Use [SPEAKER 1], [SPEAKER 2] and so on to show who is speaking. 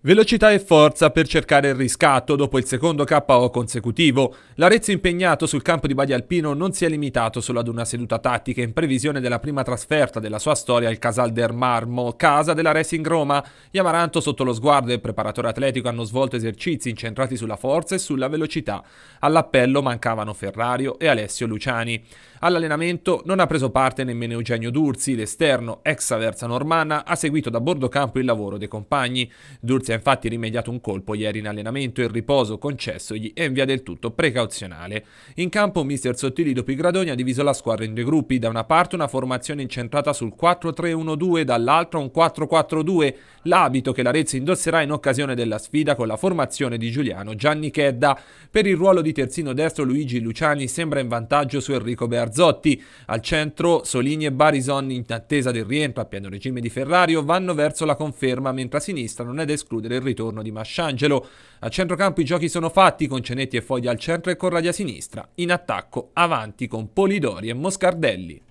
[SPEAKER 1] Velocità e forza per cercare il riscatto dopo il secondo KO consecutivo. L'Arezzo impegnato sul campo di Badia Alpino non si è limitato solo ad una seduta tattica in previsione della prima trasferta della sua storia al Casal del Marmo, casa della Racing Roma. Gli Amaranto sotto lo sguardo del preparatore atletico hanno svolto esercizi incentrati sulla forza e sulla velocità. All'appello mancavano Ferrario e Alessio Luciani. All'allenamento non ha preso parte nemmeno Eugenio Durzi, l'esterno ex Aversa Normanna ha seguito da bordo campo il lavoro dei compagni. Durzi si è infatti rimediato un colpo ieri in allenamento e il riposo concessogli è in via del tutto precauzionale. In campo mister Sottili dopo i gradoni ha diviso la squadra in due gruppi, da una parte una formazione incentrata sul 4-3-1-2, dall'altra un 4-4-2, l'abito che l'Arezzo indosserà in occasione della sfida con la formazione di Giuliano Gianni Chedda. Per il ruolo di terzino destro Luigi Luciani sembra in vantaggio su Enrico Bearzotti. Al centro Solini e Barison in attesa del rientro a pieno regime di Ferrario vanno verso la conferma, mentre a sinistra non è escludere escludere il ritorno di Masciangelo. A centrocampo i giochi sono fatti con Cenetti e Foglia al centro e Corradi a sinistra. In attacco avanti con Polidori e Moscardelli.